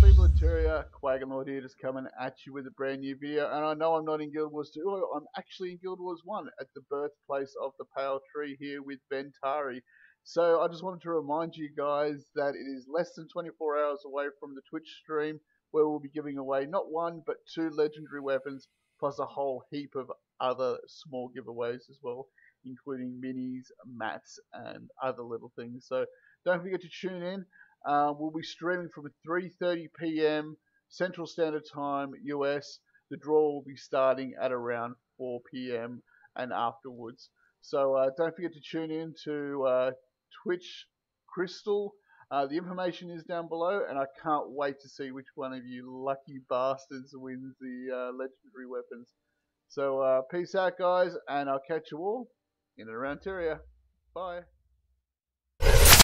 Runeterra, Quaggan Lord here, just coming at you with a brand new video. And I know I'm not in Guild Wars 2, oh, I'm actually in Guild Wars 1 at the birthplace of the Pale Tree here with Ventari. So I just wanted to remind you guys that it is less than 24 hours away from the Twitch stream where we'll be giving away not one but two legendary weapons plus a whole heap of other small giveaways as well, including minis, mats, and other little things. So don't forget to tune in. Uh, we'll be streaming from 3:30 p.m. Central Standard Time US. The draw will be starting at around 4 p.m. and afterwards. So uh, don't forget to tune in to uh, Twitch Crrrystal. Uh, the information is down below, and I can't wait to see which one of you lucky bastards wins the uh, legendary weapons. So uh, peace out, guys, and I'll catch you all in and around Tyria. Bye.